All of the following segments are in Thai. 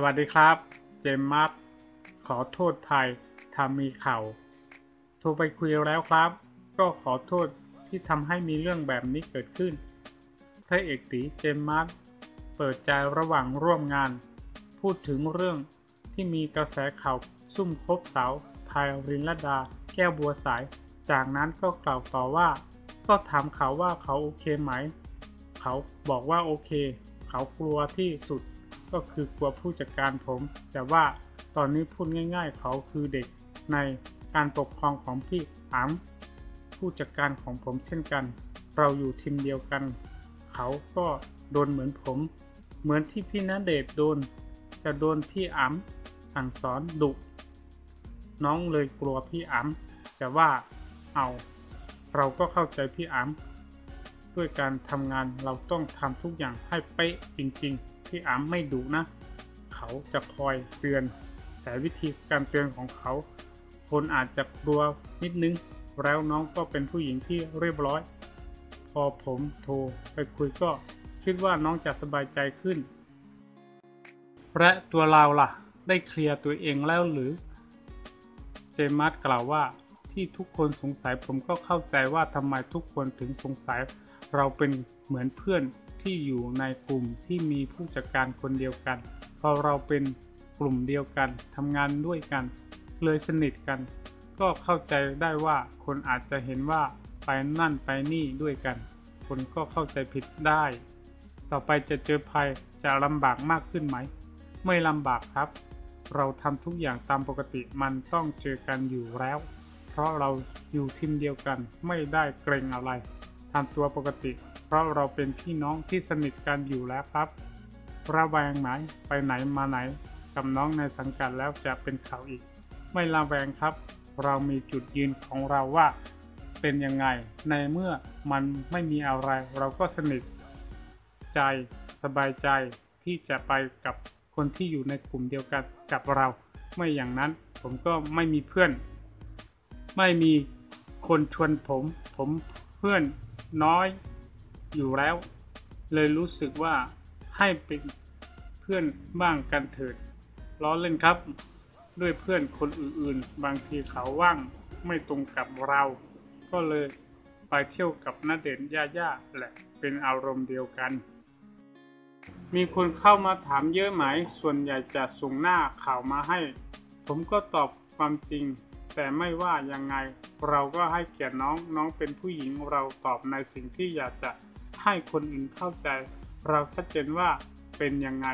สวัสดีครับ เจมส์มัสขอโทษไทยทำมีเข่า โทรไปคุยแล้วครับ ก็ขอโทษที่ทำให้มีเรื่องแบบนี้เกิดขึ้นพระเอกตีเจมส์มัสเปิดใจระหว่างร่วมงาน พูดถึงเรื่องที่มีกระแสข่าวซุ่มคบสาวพายรินลดา แก้วบัวสาย จากนั้นก็กล่าวต่อว่า ก็ถามเขาว่าเขาโอเคไหม เขาบอกว่าโอเค เขากลัวที่สุด ก็คือกลัวผู้จัดการผม แต่ว่าตอนนี้พูดง่าย ๆ เขาคือเด็กในการปกครองของพี่อัมผู้จัดการของผมเช่นกัน เราอยู่ทีมเดียวกัน เขาก็โดนเหมือนผม เหมือนที่พี่ณเดชโดน จะโดนพี่อัมสั่งสอนดุน้องเลยกลัวพี่อัมแต่ว่าเอา เราก็เข้าใจพี่อัม ด้วยการทำงานเราต้องทำทุกอย่างให้เป๊ะจริงๆพี่อัมไม่ดุนะ เขาจะคอยเตือน แต่วิธีการเตือนของเขา คนอาจจะกลัวนิดนึง แล้วน้องก็เป็นผู้หญิงที่เรียบร้อย พอผมโทรไปคุยก็คิดว่าน้องจะสบายใจขึ้น และตัวเราล่ะ ได้เคลียร์ตัวเองแล้วหรือ เจมัสกล่าวว่า ที่ทุกคนสงสัยผมก็เข้าใจว่าทำไมทุกคนถึงสงสัย เราเป็นเหมือนเพื่อนที่อยู่ในกลุ่มที่มีผู้จัดการคนเดียวกันพอเราเป็นกลุ่มเดียวกันทำงานด้วยกัน เลยสนิทกัน ก็เข้าใจได้ว่าคนอาจจะเห็นว่าไปนั่นไปนี่ด้วยกัน คนก็เข้าใจผิดได้ ต่อไปจะเจอภัยจะลำบากมากขึ้นไหม ไม่ลำบากครับ เราทำทุกอย่างตามปกติมันต้องเจอกันอยู่แล้ว ราะเราอยู่ทีมเดียวกัน ไม่ได้เกรงอะไรทำตัวปกติ เพราะเราเป็นพี่น้องที่สนิทกันอยู่แล้วครับระแวงไหมไปไหนมาไหนกับน้องในสังกัดแล้วจะเป็นข่าวอีก ไม่ระแวงครับ เรามีจุดยืนของเราว่า เป็นยังไง ในเมื่อมันไม่มีอะไร เราก็สนิท ใจสบายใจที่จะไปกับคนที่อยู่ในกลุ่มเดียวกันกับเรา ไม่อย่างนั้นผมก็ไม่มีเพื่อน ไม่มีคนชวนผม ผมเพื่อนน้อยอยู่แล้ว เลยรู้สึกว่าให้เป็นเพื่อนบ้างกันเถิดล้อเล่นครับ ด้วยเพื่อนคนอื่นๆ บางทีเขาว่างไม่ตรงกับเรา ก็เลยไปเที่ยวกับนาเด่นย่าย่าแหละเป็นอารมณ์เดียวกัน มีคนเข้ามาถามเยอะไหม ส่วนใหญ่จะส่งหน้าข่าวมาให้ ผมก็ตอบความจริง แต่ไม่ว่ายังไงเราก็ให้เกียรติน้องน้องเป็นผู้หญิงเราตอบในสิ่งที่อยากจะให้คนอื่นเข้าใจ เราชัดเจนว่าเป็นยังไง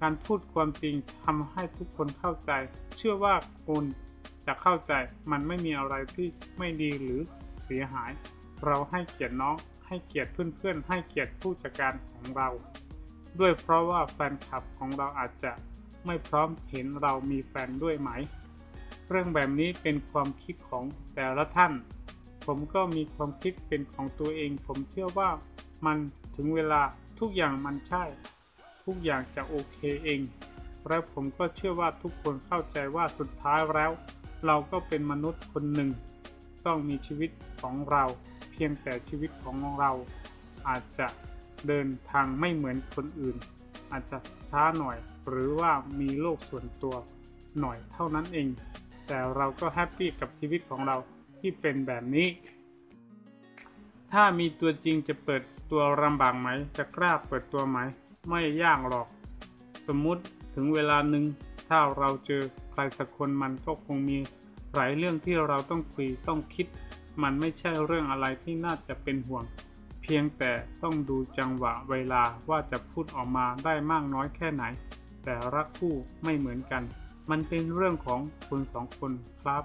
การพูดความจริงทำให้ทุกคนเข้าใจ เชื่อว่าคุณจะเข้าใจมันไม่มีอะไรที่ไม่ดีหรือเสียหาย เราให้เกียรติน้อง ให้เกียรติเพื่อนๆ ให้เกียรติผู้จัดการของเรา ด้วยเพราะว่าแฟนคลับของเราอาจจะไม่พร้อมเห็นเรามีแฟนด้วยไหม เรื่องแบบนี้เป็นความคิดของแต่ละท่าน ผมก็มีความคิดเป็นของตัวเอง ผมเชื่อว่ามันถึงเวลาทุกอย่างมันใช่ ทุกอย่างจะโอเคเอง และผมก็เชื่อว่าทุกคนเข้าใจว่าสุดท้ายแล้ว เราก็เป็นมนุษย์คนหนึ่ง ต้องมีชีวิตของเรา เพียงแต่ชีวิตของเรา อาจจะเดินทางไม่เหมือนคนอื่น อาจจะช้าหน่อย หรือว่ามีโลกส่วนตัวหน่อยเท่านั้นเอง แต่เราก็ happy กับชีวิตของเราที่เป็นแบบนี้ ถ้ามีตัวจริงจะเปิดตัวลำบากไหม จะกล้าเปิดตัวไหม ไม่ยากหรอก สมมุติถึงเวลาหนึ่งถ้าเราเจอใครสักคนมันก็คงมีหลายเรื่องที่เราต้องคุยต้องคิด มันไม่ใช่เรื่องอะไรที่น่าจะเป็นห่วง เพียงแต่ต้องดูจังหวะเวลาว่าจะพูดออกมาได้มากน้อยแค่ไหน แต่รักคู่ไม่เหมือนกัน มันเป็นเรื่องของคนสองคนครับ